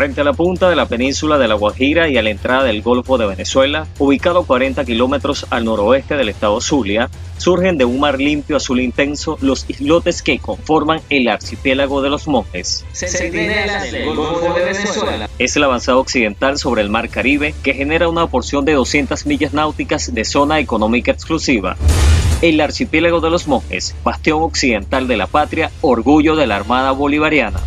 Frente a la punta de la península de La Guajira y a la entrada del Golfo de Venezuela, ubicado 40 kilómetros al noroeste del estado Zulia, surgen de un mar limpio azul intenso los islotes que conforman el archipiélago de los monjes. Es el avanzado occidental sobre el mar Caribe que genera una porción de 200 millas náuticas de zona económica exclusiva. El archipiélago de los monjes, bastión occidental de la patria, orgullo de la Armada Bolivariana.